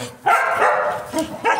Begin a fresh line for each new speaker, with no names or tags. Hey, hey.